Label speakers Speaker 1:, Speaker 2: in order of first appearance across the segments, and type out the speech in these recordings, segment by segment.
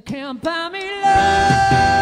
Speaker 1: Can't buy me love.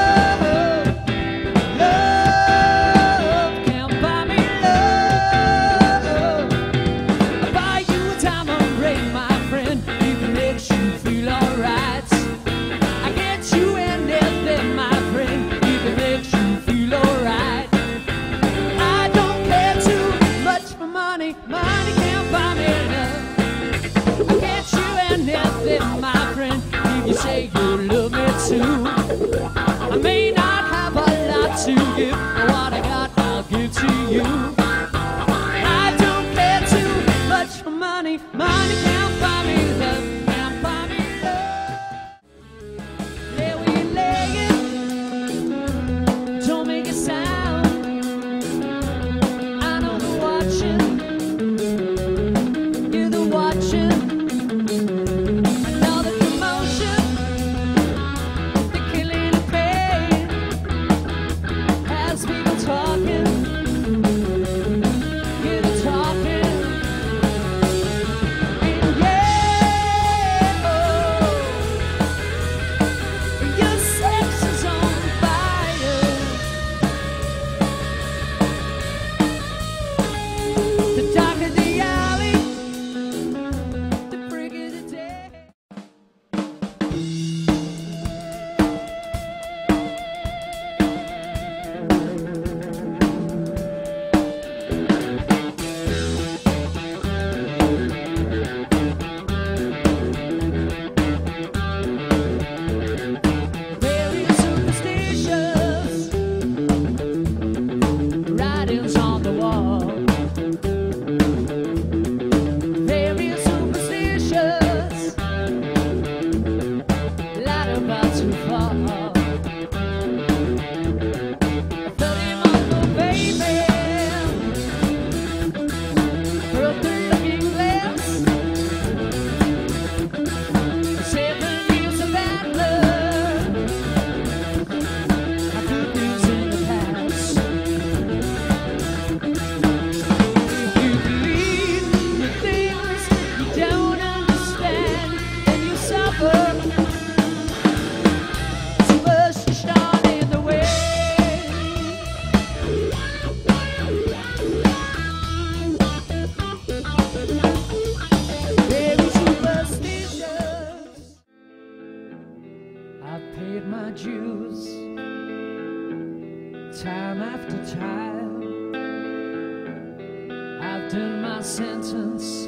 Speaker 1: done my sentence,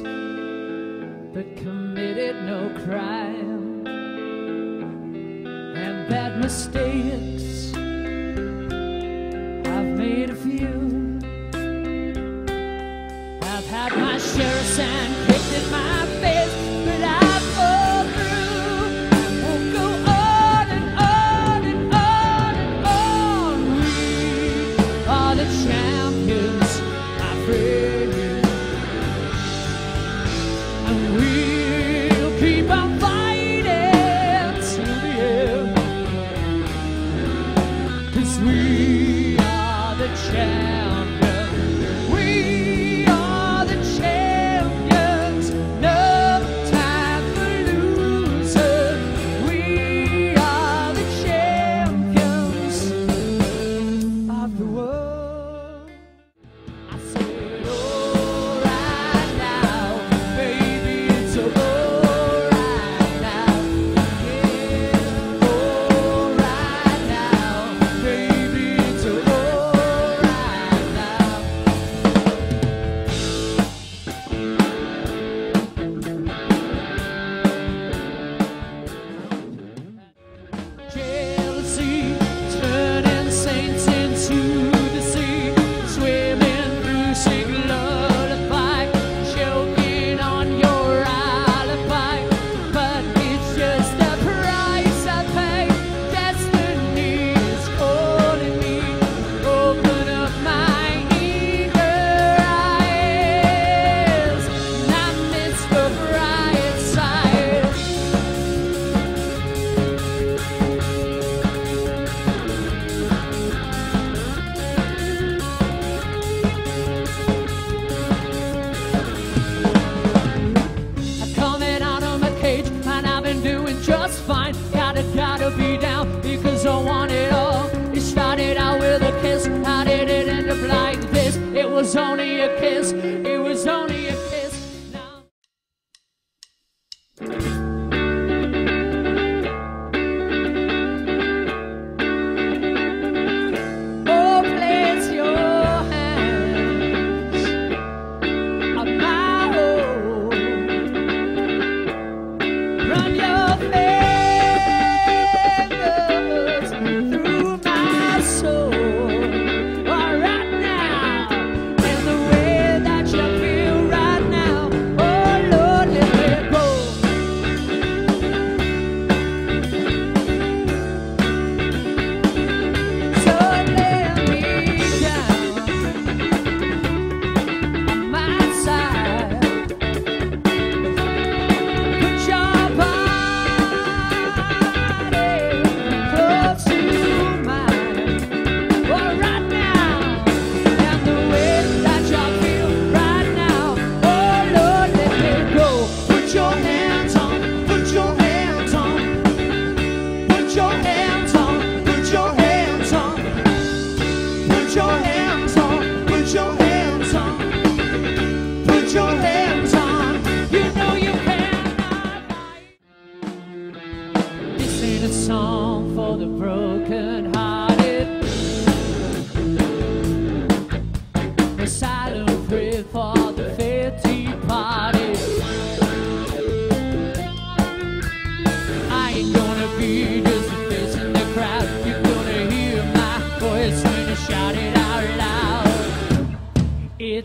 Speaker 1: but committed no crime. And bad mistakes, I've made a few. I've had my share of sand picked in my just fine.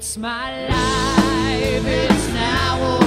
Speaker 1: It's my life, it's now